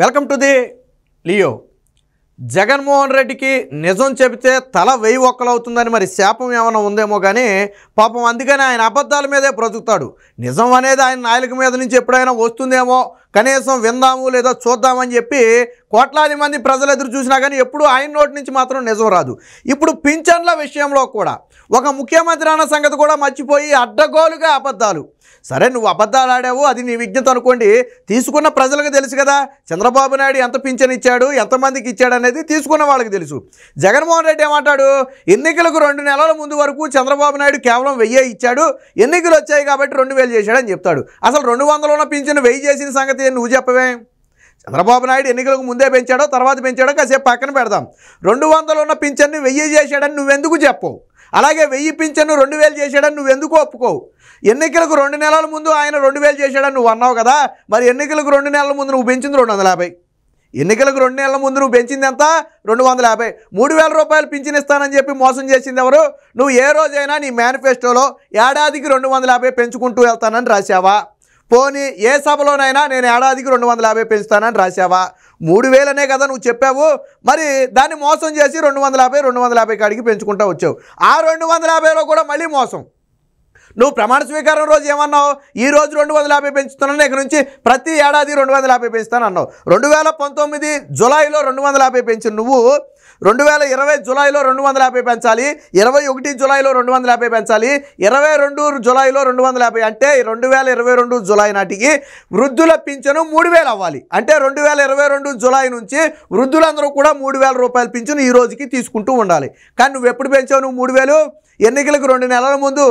Welcome to the Leo. Jaganmohan రెడ్డికి నిజం చెబితే తల వెయ్యి ఒక్కలవుతుందని మరి శాపం ఏమైనా ఉందేమో కానీ పాపం అందుకని ఆయన అబద్ధాల మీదే బ్రతుకుతాడు. నిజం అనేది ఆయన నాయకుల మీద నుంచి ఎప్పుడైనా వస్తుందేమో కనీసం విందాము లేదా చూద్దామని చెప్పి కోట్లాది మంది ప్రజలు ఎదురు చూసినా కానీ ఎప్పుడు ఆయన నోటి నుంచి మాత్రం నిజం రాదు. ఇప్పుడు పింఛన్ల విషయంలో కూడా ఒక ముఖ్యమంత్రి అన్న సంగతి కూడా మర్చిపోయి అడ్డగోలుగా అబద్ధాలు. సరే నువ్వు అబద్ధాలు ఆడావు అది నీ విజ్ఞత అనుకోండి. తీసుకున్న ప్రజలకు తెలుసు కదా చంద్రబాబు నాయుడు ఎంత పింఛన్ ఇచ్చాడు ఎంతమందికి ఇచ్చాడు అనేది తీసుకున్న వాళ్ళకి తెలుసు. జగన్మోహన్ రెడ్డి ఏమంటాడు ఎన్నికలకు రెండు నెలల ముందు వరకు చంద్రబాబు నాయుడు కేవలం వెయ్యే ఇచ్చాడు ఎన్నికలు వచ్చాయి కాబట్టి రెండు వేలు చేశాడని చెప్తాడు. అసలు రెండు వందలు ఉన్న పింఛన్ వెయ్యి చేసిన సంగతి నువ్వు చెప్పవే? చంద్రబాబు నాయుడు ఎన్నికలకు ముందే పెంచాడో తర్వాత పెంచాడో కాసేపు పక్కన పెడదాం. రెండు వందలు ఉన్న పింఛన్ని వెయ్యి చేశాడని నువ్వెందుకు చెప్పవు? అలాగే వెయ్యి పింఛను రెండు వేలు చేశాడని నువ్వెందుకు ఒప్పుకోవు? ఎన్నికలకు రెండు నెలల ముందు ఆయన రెండు వేలు చేశాడని నువ్వు అన్నావు కదా మరి ఎన్నికలకు రెండు నెలల ముందు నువ్వు పెంచింది రెండు వందల యాభై. ఎన్నికలకు రెండు నెలల ముందు నువ్వు పెంచింది ఎంత? రెండు వందల యాభై. మూడు వేల రూపాయలు పింఛన్ ఇస్తానని చెప్పి మోసం చేసింది ఎవరు? నువ్వు ఏ రోజైనా నీ మేనిఫెస్టోలో ఏడాదికి రెండు వందల యాభై పెంచుకుంటూ వెళ్తానని రాశావా? పోనీ ఏ సభలోనైనా నేను ఏడాదికి రెండు వందల యాభై పెంచుతానని రాసావా మూడు వేలనే కదా నువ్వు చెప్పావు. మరి దాన్ని మోసం చేసి రెండు వందల యాభై రెండు వందల యాభై కాడికి పెంచుకుంటూ వచ్చావు. ఆ రెండు వందల యాభైలో కూడా మళ్ళీ మోసం. నువ్వు ప్రమాణ స్వీకారం రోజు ఏమన్నావు? ఈ రోజు రెండు వందల యాభై పెంచుతున్నాను ఇక్కడ నుంచి ప్రతి ఏడాది రెండు వందల యాభై పెంచుతాను అన్నావు రెండు వేల పంతొమ్మిది జులైలో రెండు వందల యాభై పెంచిన నువ్వు రెండు వేల ఇరవై జులైలో రెండు వందల యాభై పెంచాలి ఇరవై ఒకటి జులైలో రెండు వందల యాభై పెంచాలి ఇరవై రెండు జులైలో రెండు వందల యాభై అంటే రెండు వేల ఇరవై రెండు జులై నాటికి వృద్ధుల పింఛను మూడు వేలు అవ్వాలి. అంటే రెండు వేల ఇరవై రెండు జులై నుంచి వృద్ధులందరూ కూడా మూడు వేల రూపాయల పింఛను ఈ రోజుకి తీసుకుంటూ ఉండాలి. కానీ నువ్వు ఎప్పుడు పెంచావు నువ్వు మూడు వేలు? ఎన్నికలకు రెండు నెలల ముందు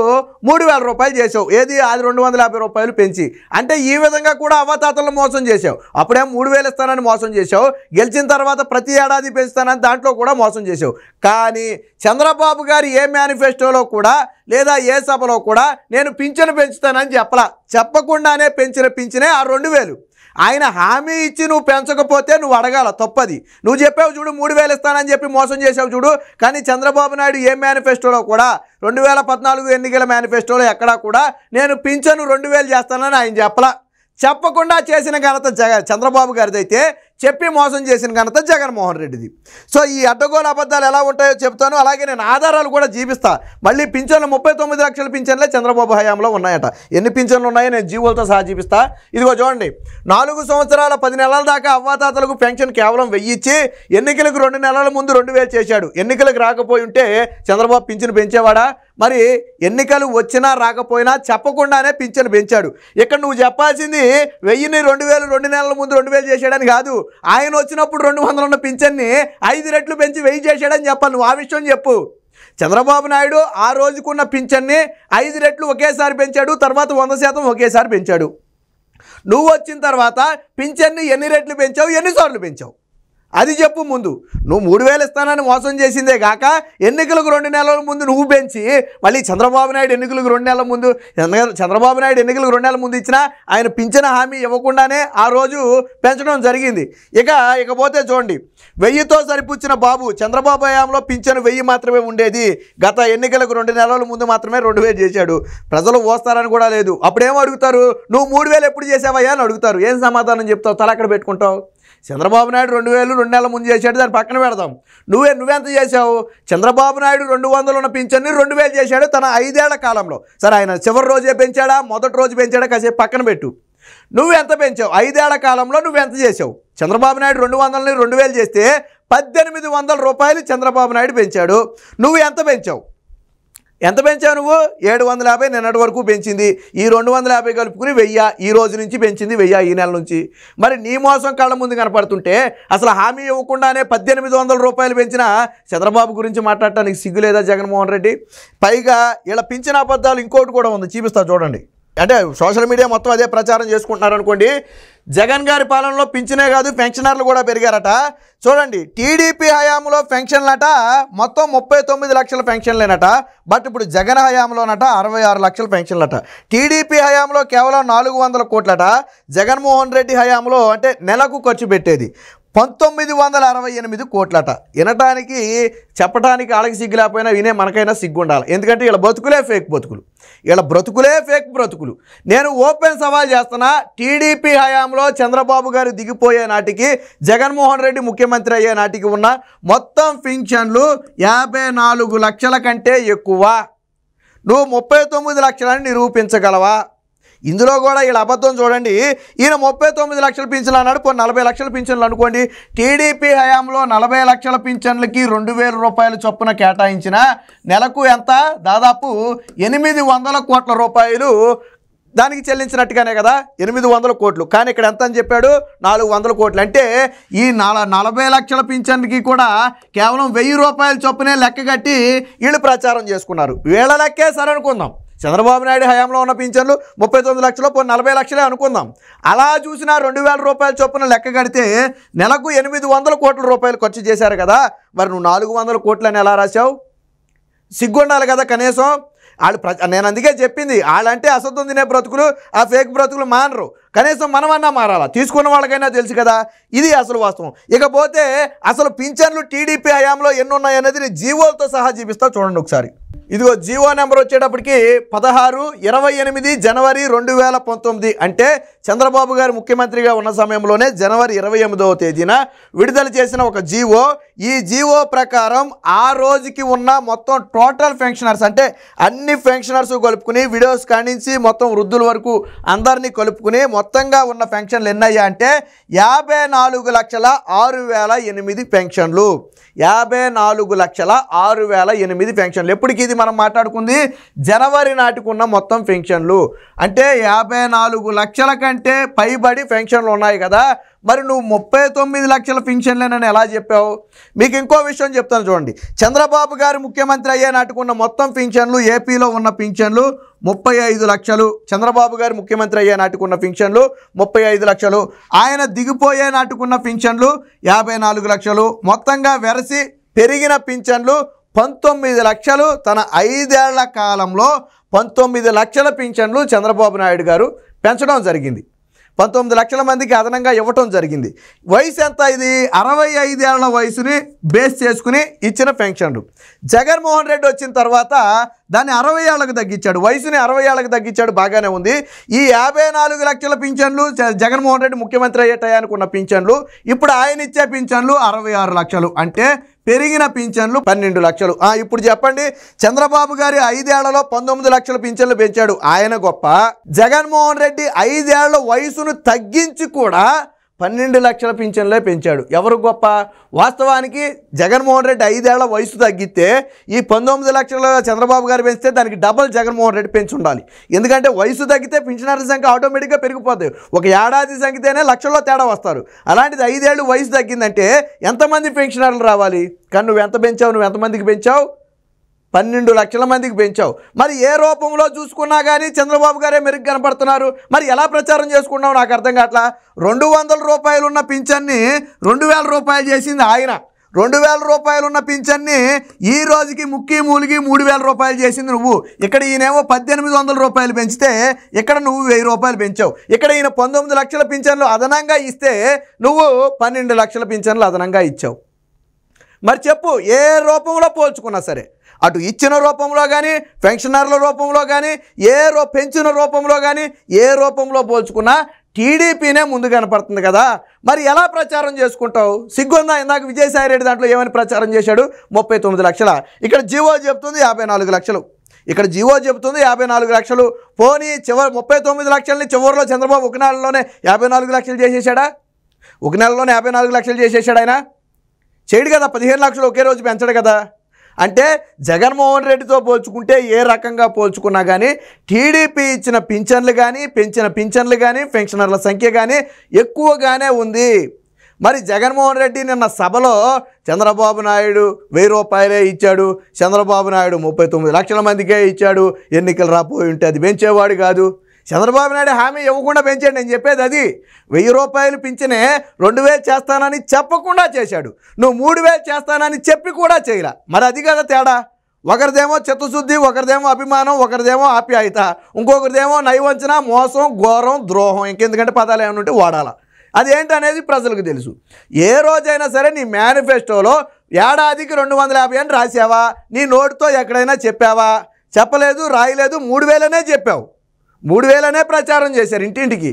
మూడు వేల రూపాయలు చేసావు ఏది? అది రెండు వందల యాభై రూపాయలు పెంచి. అంటే ఈ విధంగా కూడా అవతాతలను మోసం చేసావు అప్పుడేం మూడు వేలు ఇస్తానని మోసం చేసావు గెలిచిన తర్వాత ప్రతి ఏడాది పెంచుతానని దాంట్లో కూడా మోసం చేసావు కానీ చంద్రబాబు గారి ఏ మేనిఫెస్టోలో కూడా లేదా ఏ సభలో కూడా నేను పింఛను పెంచుతానని చెప్పలా. చెప్పకుండానే పెంచిన పింఛనే ఆ రెండు వేలు. ఆయన హామీ ఇచ్చి నువ్వు పెంచకపోతే నువ్వు అడగాల తప్పది. నువ్వు చెప్పావు చూడు మూడు వేలు ఇస్తానని చెప్పి మోసం చేసావు చూడు కానీ చంద్రబాబు నాయుడు ఏ మేనిఫెస్టోలో కూడా రెండు వేల పద్నాలుగు ఎన్నికల మేనిఫెస్టోలో ఎక్కడా కూడా నేను పింఛను రెండు వేలు చేస్తానని ఆయన చెప్పలా. చెప్పకుండా చేసిన ఘనత జగ చంద్రబాబు గారిదైతే చెప్పి మోసం చేసిన ఘనత జగన్మోహన్ రెడ్డిది. సో ఈ అడ్డగోలు అబద్ధాలు ఎలా ఉంటాయో చెప్తాను. అలాగే నేను ఆధారాలు కూడా జీపిస్తా మళ్ళీ పింఛన్లు ముప్పై తొమ్మిది లక్షల పింఛన్లే చంద్రబాబు హయాంలో ఉన్నాయట. ఎన్ని పింఛన్లు ఉన్నాయో నేను జీవులతో సహా జీపిస్తా ఇదిగో చూడండి. నాలుగు సంవత్సరాల పది నెలల దాకా అవ్వాతాతలకు పెన్షన్ కేవలం వెయ్యి ఇచ్చి ఎన్నికలకు రెండు నెలల ముందు రెండు వేలు చేశాడు. ఎన్నికలకు రాకపోయి ఉంటే చంద్రబాబు పింఛను పెంచేవాడా? మరి ఎన్నికలు వచ్చినా రాకపోయినా చెప్పకుండానే పింఛను పెంచాడు. ఇక్కడ నువ్వు చెప్పాల్సింది వెయ్యిని రెండు వేలు రెండు నెలల ముందు రెండు వేలు చేసాడని కాదు. ఆయన వచ్చినప్పుడు రెండు వందలు ఉన్న పింఛన్ని ఐదు రెట్లు పెంచి వెయ్యి చేశాడని చెప్పాలి. నువ్వు ఆ విషయం చెప్పు. చంద్రబాబు నాయుడు ఆ రోజుకున్న పింఛన్ని ఐదు రెట్లు ఒకేసారి పెంచాడు తర్వాత వంద శాతం ఒకేసారి పెంచాడు. నువ్వు వచ్చిన తర్వాత పింఛన్ని ఎన్ని రెట్లు పెంచావు ఎన్నిసార్లు పెంచావు? అది చెప్పు ముందు. నువ్వు మూడు వేలు ఇస్తానని మోసం చేసిందే కాక ఎన్నికలకు రెండు నెలల ముందు నువ్వు పెంచి మళ్ళీ చంద్రబాబు నాయుడు ఎన్నికలకు రెండు నెలల ముందు చంద్రబాబు నాయుడు ఎన్నికలకు రెండు నెలల ముందు ఇచ్చినా ఆయన పింఛన హామీ ఇవ్వకుండానే ఆ రోజు పెంచడం జరిగింది. ఇక ఇకపోతే చూడండి వెయ్యితో సరిపుచ్చిన బాబు చంద్రబాబు హయాంలో పింఛను వెయ్యి మాత్రమే ఉండేది. గత ఎన్నికలకు రెండు నెలల ముందు మాత్రమే రెండు వేలు చేశాడు. ప్రజలు ఓస్తారని కూడా లేదు. అప్పుడేమో అడుగుతారు? నువ్వు మూడు వేలు ఎప్పుడు చేసావయ్యా అని అడుగుతారు. ఏం సమాధానం చెప్తావు? తల అక్కడ పెట్టుకుంటావు. చంద్రబాబు నాయుడు రెండు వేలు రెండు నెలల ముందు చేశాడు దాన్ని పక్కన పెడదాం. నువ్వే నువ్వెంత చేశావు? చంద్రబాబు నాయుడు రెండు వందలు ఉన్న పింఛన్ని రెండు వేలు చేశాడు తన ఐదేళ్ళ కాలంలో. సరే ఆయన చివరి రోజే పెంచాడా? మొదటి రోజు పెంచాడా? కాసేపు పక్కన పెట్టు. నువ్వు ఎంత పెంచావు? ఐదేళ్ళ కాలంలో నువ్వెంత చేసావు చంద్రబాబు నాయుడు రెండు వందలని రెండు వేలు చేస్తే పద్దెనిమిది వందల రూపాయలు చంద్రబాబు నాయుడు పెంచాడు. నువ్వు ఎంత పెంచావు? ఎంత పెంచావు నువ్వు? ఏడు వందల యాభై నిన్నటి వరకు పెంచింది. ఈ రెండు వందల యాభై కలుపుకుని వెయ్యి ఈ రోజు నుంచి పెంచింది వెయ్యి ఈ నెల నుంచి. మరి నీ మోసం కళ్ళ ముందు కనపడుతుంటే అసలు హామీ ఇవ్వకుండానే పద్దెనిమిది వందల రూపాయలు పెంచిన చంద్రబాబు గురించి మాట్లాడటానికి సిగ్గు లేదా జగన్మోహన్ రెడ్డి? పైగా ఇలా పింఛన అబద్ధాలు ఇంకోటి కూడా ఉంది. చూపిస్తా చూడండి. అంటే సోషల్ మీడియా మొత్తం అదే ప్రచారం చేసుకుంటున్నారు అనుకోండి జగన్ గారి పాలనలో పింఛనే కాదు పెన్షనర్లు కూడా పెరిగారట. చూడండి టీడీపీ హయాంలో పెన్షన్లట మొత్తం ముప్పై తొమ్మిది లక్షల పెన్షన్లేనట. బట్ ఇప్పుడు జగన్ హయాంలోనట అరవై ఆరు లక్షల పెన్షన్లట. టీడీపీ హయాంలో కేవలం నాలుగు వందల కోట్లట. జగన్మోహన్ రెడ్డి హయాంలో అంటే నెలకు ఖర్చు పెట్టేది. పంతొమ్మిది వందల అరవై ఎనిమిది కోట్లట. వినటానికి చెప్పడానికి వాళ్ళకి సిగ్గు లేకపోయినా వినే మనకైనా సిగ్గుండాలి. ఎందుకంటే వీళ్ళ బ్రతుకులే ఫేక్ బ్రతుకులు. వీళ్ళ బ్రతుకులే ఫేక్ బ్రతుకులు. నేను ఓపెన్ సవాల్ చేస్తున్నా టీడీపీ హయాంలో చంద్రబాబు గారు దిగిపోయే నాటికి జగన్మోహన్ రెడ్డి ముఖ్యమంత్రి అయ్యే నాటికి ఉన్న మొత్తం పింఛన్లు యాభై నాలుగు లక్షల కంటే ఎక్కువ. నువ్వు ముప్పై తొమ్మిది లక్షలని నిరూపించగలవా? ఇందులో కూడా వీళ్ళ అబద్ధం చూడండి. ఈయన ముప్పై తొమ్మిది లక్షల పింఛన్లు అన్నాడు. కొన్ని నలభై లక్షల పింఛన్లు అనుకోండి. టీడీపీ హయాంలో నలభై లక్షల పింఛన్లకి రెండు వేల రూపాయల చొప్పున కేటాయించిన నెలకు ఎంత? దాదాపు ఎనిమిది వందల కోట్ల రూపాయలు దానికి చెల్లించినట్టుగానే కదా? ఎనిమిది వందల కోట్లు. కానీ ఇక్కడ ఎంత అని చెప్పాడు? నాలుగు వందల కోట్లు. అంటే ఈ నల నలభై లక్షల పింఛన్కి కూడా కేవలం వెయ్యి రూపాయల చొప్పునే లెక్క కట్టి వీళ్ళు ప్రచారం చేసుకున్నారు. వీళ్ళ లెక్కే సరే అనుకుందాం. చంద్రబాబు నాయుడు హయాంలో ఉన్న పింఛన్లు ముప్పై తొమ్మిది లక్షలు పోనీ నలభై లక్షలే అనుకుందాం. అలా చూసినా రెండు వేల రూపాయల చొప్పున లెక్క కడితే నెలకు ఎనిమిది వందల కోట్ల రూపాయలు ఖర్చు చేశారు కదా. మరి నువ్వు నాలుగు వందల కోట్లని ఎలా రాశావు? సిగ్గుండాలి కదా కనీసం. వాళ్ళు ప్ర నేను అందుకే చెప్పింది వాళ్ళంటే అసత్వం తినే బ్రతుకులు ఆ ఫేక్ బ్రతుకులు మానరు. కనీసం మనమన్నా మారాలా? తీసుకున్న వాళ్ళకైనా తెలుసు కదా. ఇది అసలు వాస్తవం. ఇకపోతే అసలు పింఛన్లు టీడీపీ హయాంలో ఎన్నున్నాయనేది జీవోలతో సహా చూపిస్తా చూడండి ఒకసారి. ఇదిగో జీవో నెంబర్ వచ్చేటప్పటికి పదహారు ఇరవై ఎనిమిది జనవరి రెండు వేల పంతొమ్మిది అంటే చంద్రబాబు గారు ముఖ్యమంత్రిగా ఉన్న సమయంలోనే జనవరి ఇరవై ఎనిమిదవ తేదీన విడుదల చేసిన ఒక జీవో. ఈ జీవో ప్రకారం ఆ రోజుకి ఉన్న మొత్తం టోటల్ పెన్షనర్స్ అంటే అన్ని పెన్షనర్స్ కలుపుకుని వీడియోస్ కానించి మొత్తం వృద్ధుల వరకు అందరినీ కలుపుకుని మొత్తంగా ఉన్న పెన్షన్లు ఎన్నయ్యా అంటే యాభై నాలుగు లక్షల ఆరు వేల ఎనిమిది పెన్షన్లు. యాభై నాలుగు లక్షల ఆరు వేల ఎనిమిది పెన్షన్లు. ఎప్పటికి ఇది మనం మాట్లాడుకుంది జనవరి నాటికి ఉన్న మొత్తం పెన్షన్లు. అంటే యాభై నాలుగు లక్షల కంటే పైబడి పెన్షన్లు ఉన్నాయి కదా మరి నువ్వు ముప్పై తొమ్మిది లక్షల పెన్షన్లేనని ఎలా చెప్పావు? మీకు ఇంకో విషయం చెప్తాను చూడండి. చంద్రబాబు గారు ముఖ్యమంత్రి అయ్యే నాటుకున్న మొత్తం పింఛన్లు ఏపీలో ఉన్న పింఛన్లు ముప్పై ఐదు లక్షలు. చంద్రబాబు గారు ముఖ్యమంత్రి అయ్యే నాటుకున్న పింఛన్లు ముప్పై ఐదు లక్షలు. ఆయన దిగిపోయే నాటుకున్న పింఛన్లు యాభై నాలుగు లక్షలు. మొత్తంగా వెరసి పెరిగిన పింఛన్లు పంతొమ్మిది లక్షలు తన ఐదేళ్ళ కాలంలో పంతొమ్మిది లక్షల పింఛన్లు చంద్రబాబు నాయుడు గారు పెంచడం జరిగింది. పంతొమ్మిది లక్షల మందికి అదనంగా ఇవ్వటం జరిగింది. వయసు ఎంత ఇది? అరవై ఐదేళ్ళ వయసుని బేస్ చేసుకుని ఇచ్చిన పెన్షన్లు. జగన్మోహన్ రెడ్డి వచ్చిన తర్వాత దాన్ని అరవై ఏళ్ళకు తగ్గించాడు. వయసుని అరవై ఏళ్ళకు తగ్గించాడు బాగానే ఉంది. ఈ యాభై నాలుగు లక్షల పింఛన్లు జగన్మోహన్ రెడ్డి ముఖ్యమంత్రి అయ్యే టయానికి ఉన్న పింఛన్లు ఇప్పుడు ఆయన ఇచ్చే పింఛన్లు అరవై ఆరు లక్షలు. అంటే పెరిగిన పింఛన్లు పన్నెండు లక్షలు. ఇప్పుడు చెప్పండి. చంద్రబాబు గారి ఐదేళ్ళలో పంతొమ్మిది లక్షల పింఛన్లు పెంచాడు. ఆయన గొప్ప. జగన్మోహన్ రెడ్డి ఐదేళ్ళ వయసును తగ్గించి కూడా పన్నెండు లక్షల పింఛన్లే పెంచాడు. ఎవరు గొప్ప? వాస్తవానికి జగన్మోహన్ రెడ్డి ఐదేళ్ళ వయసు తగ్గితే ఈ పంతొమ్మిది లక్షల చంద్రబాబు గారు పెంచితే దానికి డబల్ జగన్మోహన్ రెడ్డి పెంచి ఉండాలి. ఎందుకంటే వయసు తగ్గితే పింఛనర్ల సంఖ్య ఆటోమేటిక్గా పెరిగిపోతుంది ఒక ఏడాది సంఖ్యతేనే లక్షల్లో తేడా వస్తారు. అలాంటిది ఐదేళ్ళు వయసు తగ్గిందంటే ఎంతమంది పెన్షనర్లు రావాలి? కానీ నువ్వు ఎంత పెంచావు? నువ్వు ఎంతమందికి పెంచావు? పన్నెండు లక్షల మందికి పెంచావు. మరి ఏ రూపంలో చూసుకున్నా కానీ చంద్రబాబు గారే మెరుగు కనపడుతున్నారు. మరి ఎలా ప్రచారం చేసుకున్నావు? నాకు అర్థం కావట్లా? రెండు వందల రూపాయలు ఉన్న పింఛన్ని రెండు వేల రూపాయలు చేసింది ఆయన. రెండు వేల రూపాయలు ఉన్న పింఛన్ని ఈ రోజుకి ముక్కి మూలిగి మూడు వేల రూపాయలు చేసింది నువ్వు. ఇక్కడ ఈయనేమో పద్దెనిమిది వందల రూపాయలు పెంచితే ఇక్కడ నువ్వు వెయ్యి రూపాయలు పెంచావు. ఇక్కడ ఈయన పంతొమ్మిది లక్షల పింఛన్లు అదనంగా ఇస్తే నువ్వు పన్నెండు లక్షల పింఛన్లు అదనంగా ఇచ్చావు. మరి చెప్పు ఏ రూపంలో పోల్చుకున్నా సరే. అటు ఇచ్చిన రూపంలో కానీ పెన్షనర్ల రూపంలో కానీ ఏ రూ పెంచిన రూపంలో కానీ ఏ రూపంలో పోల్చుకున్నా టీడీపీనే ముందు కనపడుతుంది కదా. మరి ఎలా ప్రచారం చేసుకుంటావు? సిగ్గుందా? ఇందాక విజయసాయి రెడ్డి దాంట్లో ఏమని ప్రచారం చేశాడు? ముప్పై తొమ్మిది లక్షల. ఇక్కడ జీవో చెబుతుంది యాభై నాలుగు లక్షలు. ఇక్కడ జీవో చెబుతుంది యాభై నాలుగు లక్షలు. పోనీ చివరి ముప్పై తొమ్మిది లక్షలని చివరిలో చంద్రబాబు ఒక నెలలోనే యాభై నాలుగు లక్షలు చేసేసాడా? ఒక నెలలోనే యాభై నాలుగు లక్షలు చేసేసాడు ఆయన. చేయడు కదా పదిహేను లక్షలు ఒకే రోజు పెంచడు కదా. అంటే జగన్మోహన్ రెడ్డితో పోల్చుకుంటే ఏ రకంగా పోల్చుకున్నా కానీ టీడీపీ ఇచ్చిన పింఛన్లు కానీ పెంచిన పింఛన్లు కానీ పెన్షనర్ల సంఖ్య కానీ ఎక్కువగానే ఉంది. మరి జగన్మోహన్ రెడ్డి నిన్న సభలో చంద్రబాబు నాయుడు వెయ్యి రూపాయలే ఇచ్చాడు చంద్రబాబు నాయుడు ముప్పై తొమ్మిది లక్షల మందికే ఇచ్చాడు ఎన్నికలు రాపోయి ఉంటే అది పెంచేవాడు కాదు. చంద్రబాబు నాయుడు హామీ ఇవ్వకుండా పెంచాడు. నేను చెప్పేది అది. వెయ్యి రూపాయలు పింఛనే రెండు వేలు చేస్తానని చెప్పకుండా చేశాడు. నువ్వు మూడు వేలు చేస్తానని చెప్పి కూడా చేయలే. మరి అది కదా తేడా? ఒకరిదేమో చిత్తశుద్ధి ఒకరిదేమో అభిమానం ఒకరిదేమో ఆప్యాయత ఇంకొకరిదేమో నైవంచన మోసం ఘోరం ద్రోహం ఇంకెందుకంటే పదాలు ఏమైనా ఉంటే వాడాల. అదేంటనేది ప్రజలకు తెలుసు. ఏ రోజైనా సరే నీ మేనిఫెస్టోలో ఏడాదికి రెండు వందల యాభై అని రాసావా? నీ నోటితో ఎక్కడైనా చెప్పావా? చెప్పలేదు రాయలేదు మూడు వేలనే చెప్పావు. మూడు వేలనే ప్రచారం చేశారు ఇంటింటికి.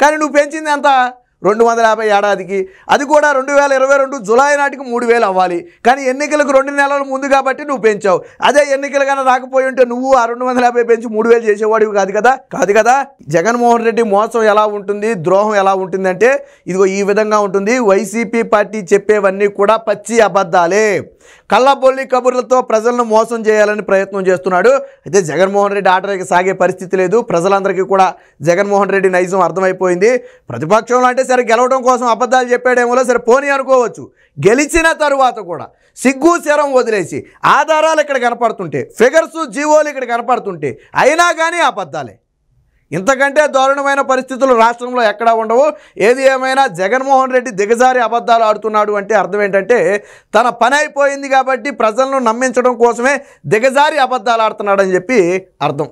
కానీ నువ్వు పెంచింది ఎంత? రెండు వందల యాభై ఏడాదికి. అది కూడా రెండు వేల ఇరవై రెండు జులై నాటికి మూడు వేలు అవ్వాలి. కానీ ఎన్నికలకు రెండు నెలల ముందు కాబట్టి నువ్వు పెంచావు. అదే ఎన్నికలు కన్నా రాకపోయి ఉంటే నువ్వు ఆ రెండు వందల యాభై పెంచి మూడు వేలు చేసేవాడివి కాదు కదా? కాదు కదా? జగన్మోహన్ రెడ్డి మోసం ఎలా ఉంటుంది? ద్రోహం ఎలా ఉంటుందంటే ఇదిగో ఈ విధంగా ఉంటుంది. వైసీపీ పార్టీ చెప్పేవన్నీ కూడా పచ్చి అబద్ధాలే. కళ్ళబొల్లి కబుర్లతో ప్రజలను మోసం చేయాలని ప్రయత్నం చేస్తున్నాడు. అయితే జగన్మోహన్ రెడ్డి ఆటలకి సాగే పరిస్థితి లేదు. ప్రజలందరికీ కూడా జగన్మోహన్ రెడ్డి నైజం అర్థమైపోయింది. ప్రతిపక్షంలో అంటే సరే గెలవడం కోసం అబద్ధాలు చెప్పాడేమో సరే పోనీ అనుకోవచ్చు. గెలిచిన తరువాత కూడా సిగ్గు శరం వదిలేసి ఆధారాలు ఇక్కడ కనపడుతుంటే ఫిగర్స్ జీవోలు ఇక్కడ కనపడుతుంటే అయినా కానీ అబద్ధాలే. ఇంతకంటే దారుణమైన పరిస్థితులు రాష్ట్రంలో ఎక్కడా ఉండవు. ఏది ఏమైనా జగన్మోహన్ రెడ్డి దిగజారి అబద్ధాలు ఆడుతున్నాడు అంటే అర్థం ఏంటంటే తన పని అయిపోయింది కాబట్టి ప్రజలను నమ్మించడం కోసమే దిగజారి అబద్ధాలు ఆడుతున్నాడని చెప్పి అర్థం.